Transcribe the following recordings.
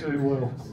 easily will.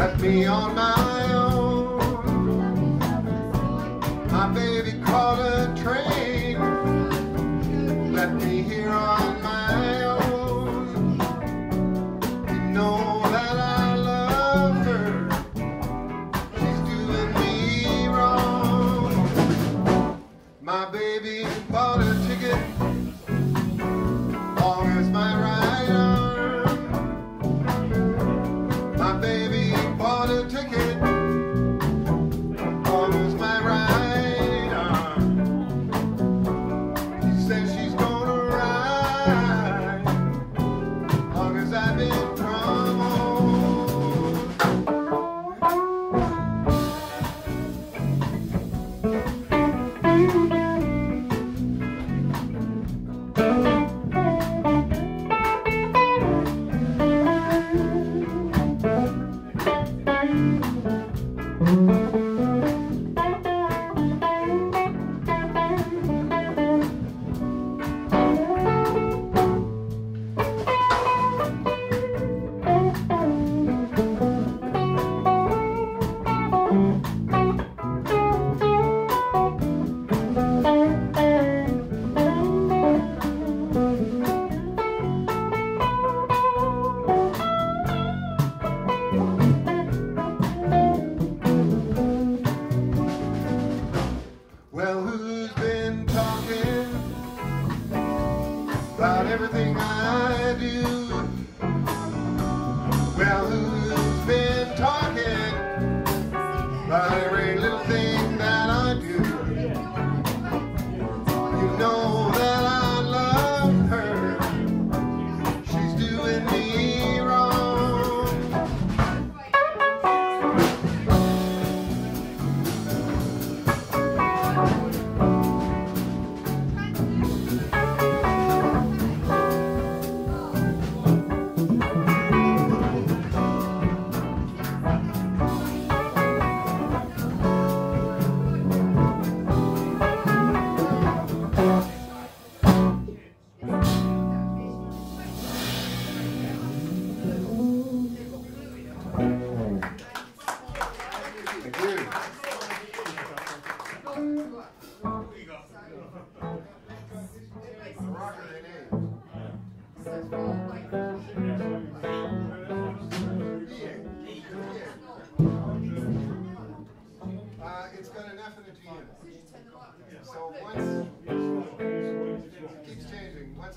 Let me on my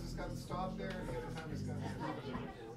has got to stop there, and the other time has got to stop there.